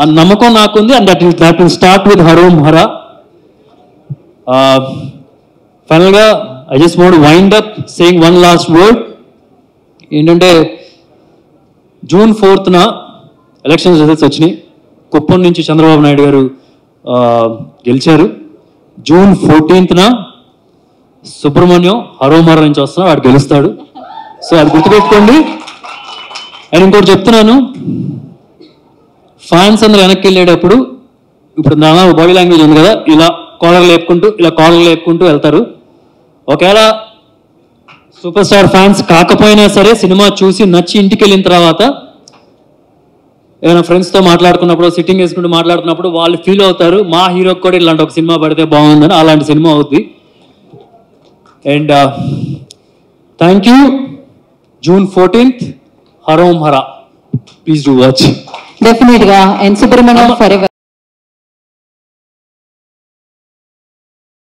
ఆ నమ్మకం నాకుంది and that that will start with Harom Hara ఫైనల్గా I just want wind up saying one last word ఏంటంటే June ఫోర్త్న ఎలక్షన్ రిజల్ట్స్ వచ్చినాయి. కుప్పం నుంచి చంద్రబాబు నాయుడు గారు గెలిచారు. జూన్ ఫోర్టీన్త్న సుబ్రహ్మణ్యం హరోమర నుంచి వస్తున్నా వాడు గెలుస్తాడు. సో అది గుర్తుపెట్టుకోండి. అండ్ ఇంకోటి చెప్తున్నాను. ఫ్యాన్స్ అందరు వెనక్కి వెళ్ళేటప్పుడు ఇప్పుడు నా బాడీ లాంగ్వేజ్ ఉంది కదా ఇలా కాలర్ లేపుకుంటూ ఇలా కాలర్ లేపుకుంటూ వెళ్తారు. ఒకవేళ సూపర్ స్టార్ ఫ్యాన్స్ కాకపోయినా సరే సినిమా చూసి నచ్చి ఇంటికి వెళ్ళిన తర్వాత ఏమైనా ఫ్రెండ్స్తో మాట్లాడుకున్నప్పుడు సిట్టింగ్ వేసుకుంటూ మాట్లాడుకున్నప్పుడు వాళ్ళు ఫీల్ అవుతారు మా హీరోకి కూడా ఇలాంటి ఒక సినిమా పడితే బాగుందని అలాంటి సినిమా అవుద్ది. And thank you June fourteenth Harom Hara please do watch డెఫినెట్గా ఎన్ సుబ్రహ్మణ్యం ఫర్